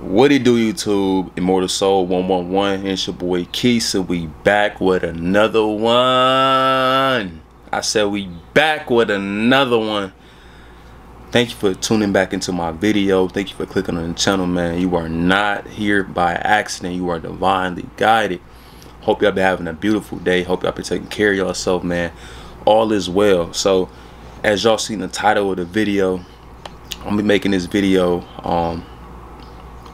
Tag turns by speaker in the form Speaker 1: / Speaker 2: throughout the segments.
Speaker 1: What it do, YouTube? Immortal Soul 111. It's your boy Keith, and we back with another one. I said we back with another one. Thank you for tuning back into my video. Thank you for clicking on the channel, man. You are not here by accident. You are divinely guided. Hope y'all be having a beautiful day. Hope y'all be taking care of yourself, man. All is well. So, as y'all seen the title of the video, I'm be making this video um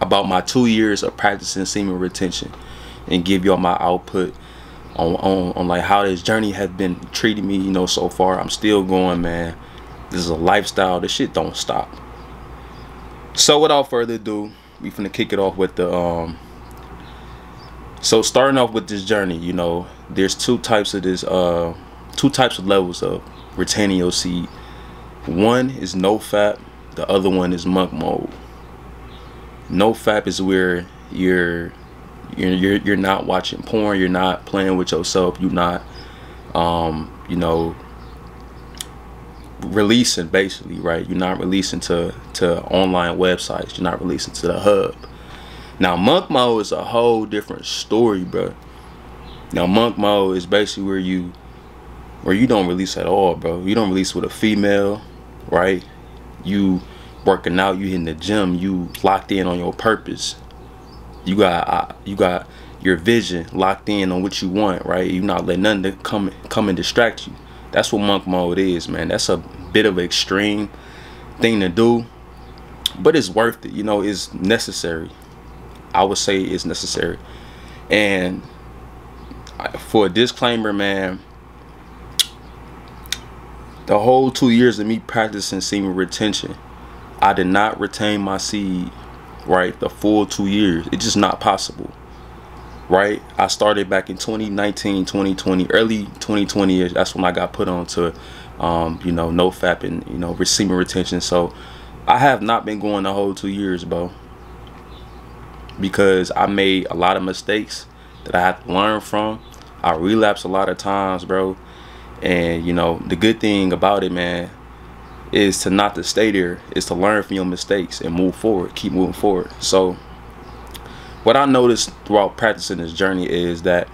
Speaker 1: about my two years of practicing semen retention and give y'all my output on, on, on like how this journey has been treating me you know so far. I'm still going man. This is a lifestyle. This shit don't stop. So without further ado we finna kick it off with the um so starting off with this journey you know there's two types of this uh two types of levels of retaining your seed. One is no fap, the other one is monk mode no fap is where you're you're you're, you're not watching porn you're not playing with yourself you're not um you know releasing basically right? You're not releasing to to online websites you're not releasing to the hub. Now monk mode is a whole different story bro now monk mode is basically where you where you don't release at all bro you don't release with a female right? You working out, you hitting the gym, you locked in on your purpose. You got uh, you got your vision locked in on what you want, right? You're not letting nothing to come come and distract you. That's what monk mode is, man. That's a bit of an extreme thing to do, but it's worth it. You know, it's necessary. I would say it's necessary. And for a disclaimer, man, the whole two years of me practicing semen retention I did not retain my seed, right, the full two years. It's just not possible, right? I started back in 2019, 2020, early 2020. That's when I got put on to, um, you know, no fap and, you know, semen retention. So I have not been going the whole two years, bro, because I made a lot of mistakes that I had to learn from. I relapsed a lot of times, bro. And, you know, the good thing about it, man, is to not to stay there is to learn from your mistakes and move forward keep moving forward. So what i noticed throughout practicing this journey is that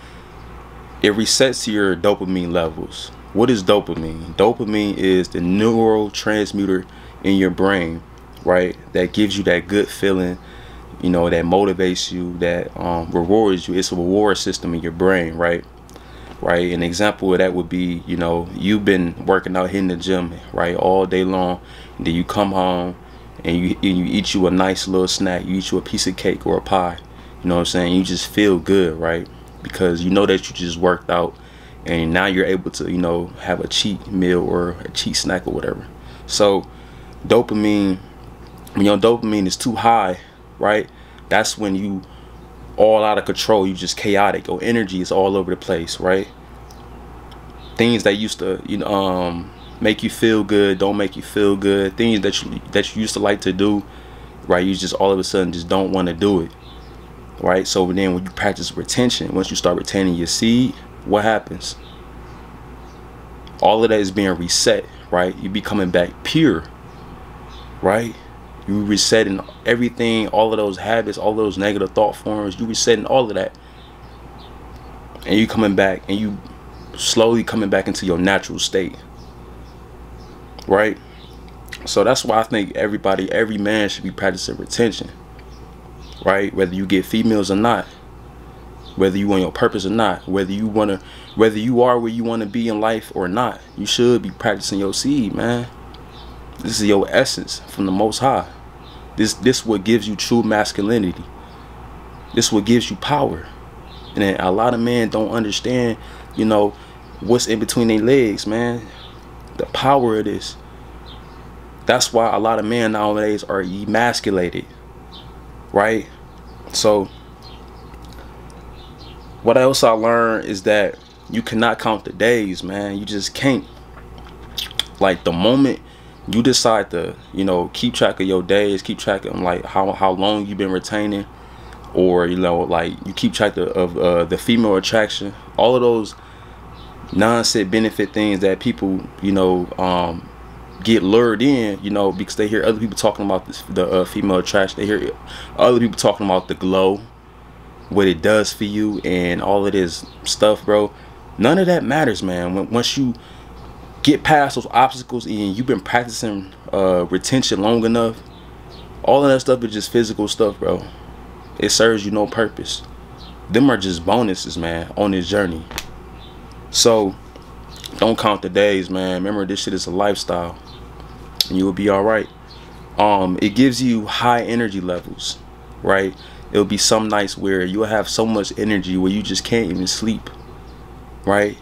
Speaker 1: it resets your dopamine levels. What is dopamine? Dopamine is the neurotransmitter in your brain right that gives you that good feeling you know that motivates you that um, rewards you. It's a reward system in your brain right right? An example of that would be, you know, you've been working out hitting the gym, right, all day long. then you come home and you and you eat you a nice little snack. You eat you a piece of cake or a pie. You know what I'm saying? You just feel good, right? Because you know that you just worked out and now you're able to, you know, have a cheat meal or a cheat snack or whatever. So dopamine, when your dopamine is too high, right? That's when you all out of control. You just chaotic. Your energy is all over the place, right? Things that used to, you know, um, make you feel good don't make you feel good. Things that you that you used to like to do, right? You just all of a sudden just don't want to do it, right? So then when you practice retention, once you start retaining your seed, what happens? All of that is being reset, right? You be coming back pure, right? You resetting everything, all of those habits, all those negative thought forms. You resetting all of that, and you coming back, and you slowly coming back into your natural state, right? So that's why I think everybody, every man should be practicing retention, right? Whether you get females or not, whether you on your purpose or not, whether you wanna, whether you are where you wanna be in life or not, you should be practicing your seed, man. This is your essence from the Most High. This this what gives you true masculinity. This what gives you power. And a lot of men don't understand, you know, what's in between their legs, man. The power of this. That's why a lot of men nowadays are emasculated. Right? So what else I learned is that you cannot count the days, man. You just can't. Like the moment you decide to you know keep track of your days keep track of like how, how long you've been retaining or you know like you keep track of, uh, the female attraction all of those non-set benefit things that people you know um, get lured in, you know, because they hear other people talking about this, the uh, female attraction. They hear other people talking about the glow, what it does for you, and all of this stuff, bro. None of that matters, man. Once you get past those obstacles and you've been practicing uh, retention long enough, all of that stuff is just physical stuff, bro. It serves you no purpose. Them are just bonuses, man, on this journey. So, don't count the days, man. Remember, this shit is a lifestyle, and you will be all right. Um, it gives you high energy levels, right? It'll be some nights where you'll have so much energy where you just can't even sleep, right?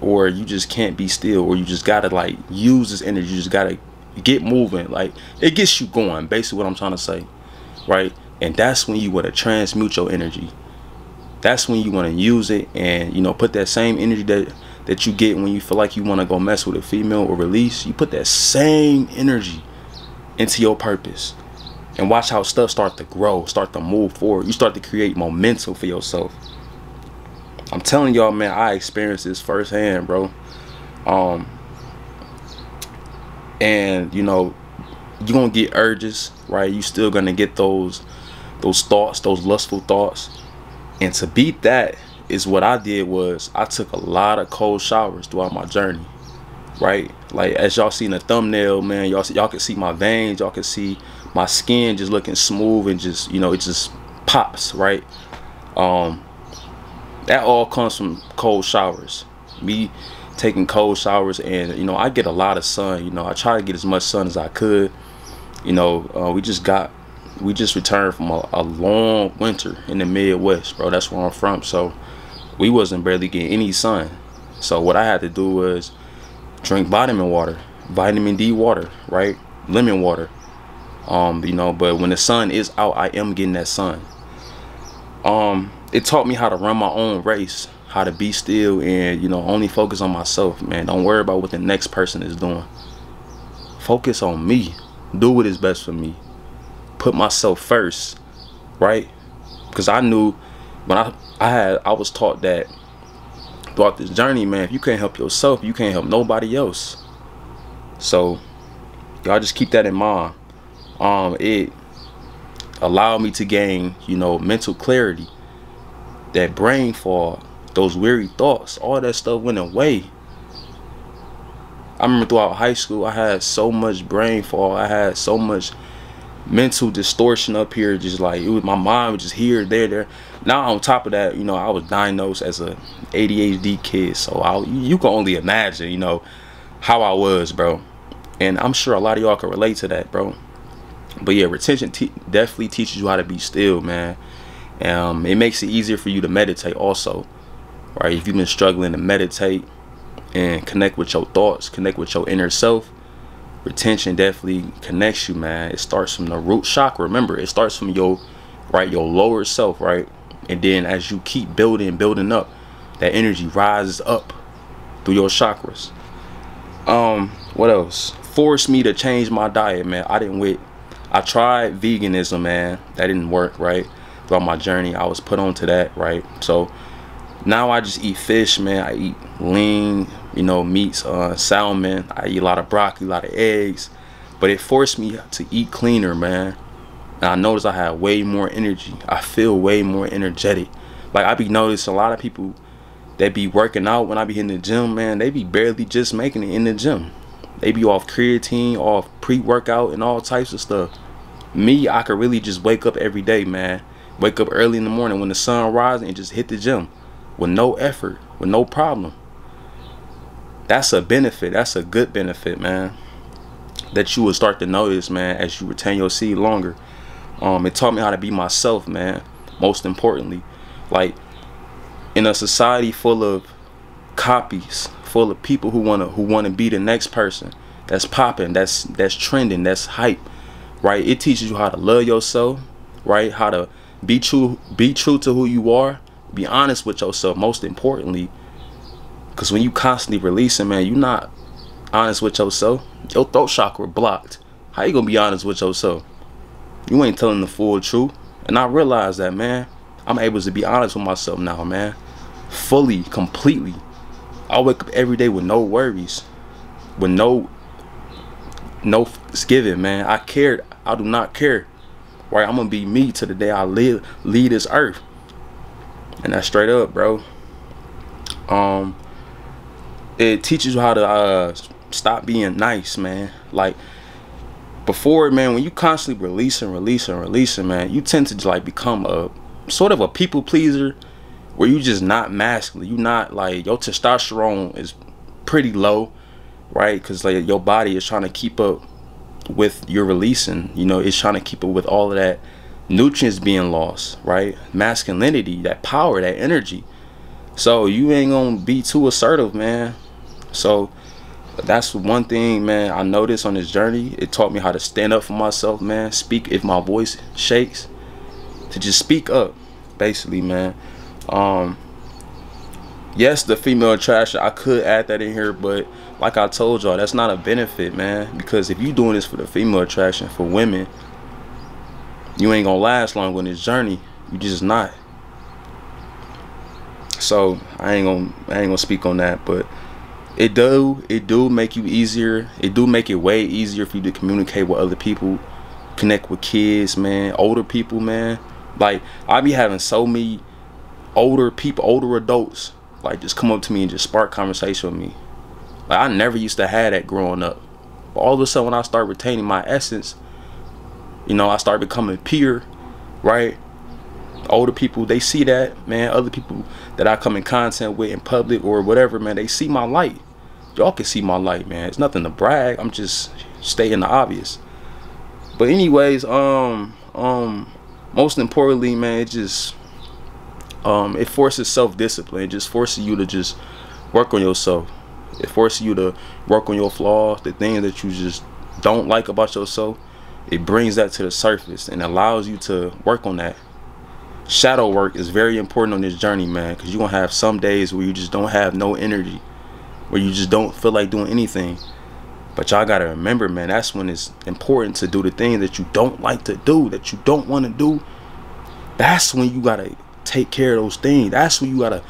Speaker 1: Or you just can't be still, or you just gotta like use this energy. You just gotta get moving. Like it gets you going. Basically, what I'm trying to say, right? And that's when you want to transmute your energy. That's when you want to use it and you know put that same energy that that you get when you feel like you want to go mess with a female or release. You put that same energy into your purpose and watch how stuff start to grow, start to move forward. You start to create momentum for yourself. I'm telling y'all, man, I experienced this firsthand, bro. Um, and you know, you're gonna get urges, right? You still gonna get those, those thoughts, those lustful thoughts. And to beat that is what I did was I took a lot of cold showers throughout my journey, right? Like as y'all see in the thumbnail, man, y'all y'all can see my veins, y'all can see my skin just looking smooth and just you know it just pops right um that all comes from cold showers. Me taking cold showers and you know I get a lot of sun you know I try to get as much sun as I could. You know uh, we just got we just returned from a, a, long winter in the Midwest bro. That's where I'm from. So we wasn't barely getting any sun. So what I had to do was drink vitamin water vitamin D water right? Lemon water. Um you know but when the sun is out i am getting that sun. Um it taught me how to run my own race how to be still and you know only focus on myself man. Don't worry about what the next person is doing. Focus on me. Do what is best for me. Put myself first right? Because i knew when i i had i was taught that throughout this journey man if you can't help yourself you can't help nobody else. So y'all just keep that in mind. Um, it allowed me to gain, you know, mental clarity, that brain fog, those weary thoughts, all that stuff went away. I remember throughout high school, I had so much brain fog. I had so much mental distortion up here. Just like it was, my mind was just here, there, there. Now on top of that, you know, I was diagnosed as a ADHD kid. So I, you can only imagine, you know, how I was, bro. And I'm sure a lot of y'all can relate to that, bro but yeah retention te definitely teaches you how to be still man um, it makes it easier for you to meditate also right? If you've been struggling to meditate and connect with your thoughts connect with your inner self retention definitely connects you man. It starts from the root chakra. Remember it starts from your right your lower self right? And then as you keep building building up that energy rises up through your chakras. Um what else? Forced me to change my diet man. I didn't wait. I tried veganism, man. That didn't work, right? Throughout my journey, I was put onto that, right? So now I just eat fish, man. I eat lean, you know, meats, uh, salmon. I eat a lot of broccoli, a lot of eggs. But it forced me to eat cleaner, man. And I noticed I had way more energy. I feel way more energetic. Like I be noticing a lot of people that be working out when I be in the gym, man, they be barely just making it in the gym. They be off creatine, off pre-workout and all types of stuff me i could really just wake up every day man wake up early in the morning when the sun rises and just hit the gym with no effort with no problem that's a benefit that's a good benefit man that you will start to notice man as you retain your seed longer um it taught me how to be myself man most importantly like in a society full of copies full of people who want to who want to be the next person that's popping that's that's trending that's hype right? It teaches you how to love yourself, right? How to be true, be true to who you are. Be honest with yourself, most importantly. Because when you constantly releasing, man, you're not honest with yourself. Your throat chakra blocked. How you gonna be honest with yourself? You ain't telling the full truth. And I realize that, man. I'm able to be honest with myself now, man. Fully, completely. I wake up every day with no worries. With no no given, man. I cared. I do not care. Right? I'm gonna be me to the day I live, leave this earth. And that's straight up, bro. Um, it teaches you how to uh, stop being nice, man. Like before, man, when you constantly releasing, and releasing, and releasing, man, you tend to like become a sort of a people pleaser where you just not masculine. You not like your testosterone is pretty low, right? Because like your body is trying to keep up with your releasing. You know, it's trying to keep up with all of that nutrients being lost, right? Masculinity, that power, that energy. So you ain't gonna be too assertive, man. So that's one thing, man. I noticed on this journey. It taught me how to stand up for myself, man. Speak if my voice shakes, to just speak up, basically, man. Um, yes, the female attraction. I could add that in here, but like I told y'all, that's not a benefit, man. Because if you doing this for the female attraction for women, you ain't gonna last long on this journey. You just not. So I ain't gonna I ain't gonna speak on that, but it do it do make you easier. It do make it way easier for you to communicate with other people, connect with kids, man, older people, man. Like I be having so many older people, older adults, like just come up to me and just spark conversation with me. Like I never used to have that growing up. But all of a sudden when I start retaining my essence, you know, I start becoming pure, right? Older people, they see that, man. Other people that I come in contact with in public or whatever, man, they see my light. Y'all can see my light, man. It's nothing to brag. I'm just stating the obvious. But anyways, um, um, most importantly, man, it just um, it forces self-discipline. It just forces you to just work on yourself. It forces you to work on your flaws, the things that you just don't like about yourself. It brings that to the surface and allows you to work on that. Shadow work is very important on this journey, man, because you're going to have some days where you just don't have no energy, where you just don't feel like doing anything. But y'all got to remember, man, that's when it's important to do the things that you don't like to do, that you don't want to do. That's when you got to take care of those things. That's when you gotta,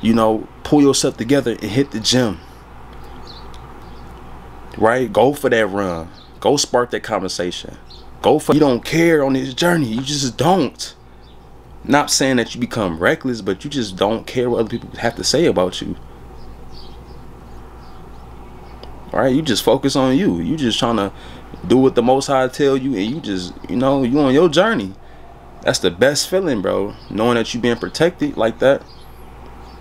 Speaker 1: you know, pull yourself together and hit the gym. Right? Go for that run. Go spark that conversation. Go for you don't care on this journey. You just don't. Not saying that you become reckless, but you just don't care what other people have to say about you. Right, you just focus on you. You just trying to do what the Most High tell you, and you just, you know, you on your journey that's the best feeling, bro. Knowing that you being protected like that.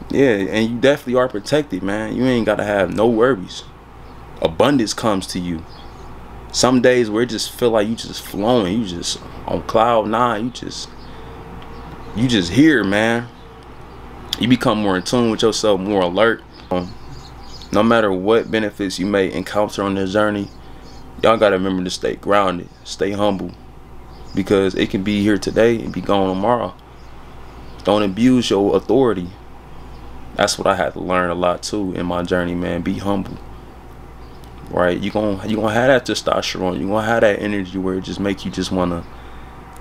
Speaker 1: Yeah, and you definitely are protected, man. You ain't gotta have no worries. Abundance comes to you. Some days where it just feel like you just flowing, you just on cloud nine, you just you just here, man. You become more in tune with yourself, more alert. Um, no matter what benefits you may encounter on this journey, y'all gotta remember to stay grounded, stay humble because it can be here today and be gone tomorrow. Don't abuse your authority. That's what I had to learn a lot too in my journey, man. Be humble. Right? You gonna you gonna have that testosterone. You gonna have that energy where it just make you just wanna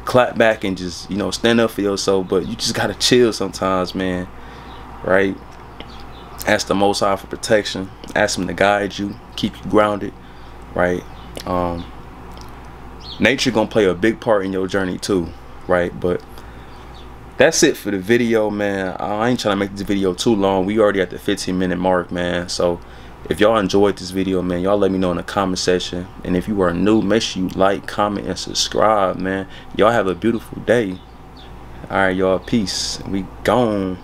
Speaker 1: clap back and just you know stand up for yourself. But you just gotta chill sometimes, man. Right? Ask the Most High for protection. Ask Him to guide you, keep you grounded. Right? Um, nature gonna play a big part in your journey too right? But that's it for the video man. I ain't trying to make this video too long. We already at the 15 minute mark man. So if y'all enjoyed this video man y'all let me know in the comment section. And if you are new make sure you like comment and subscribe man. Y'all have a beautiful day. All right y'all peace. We gone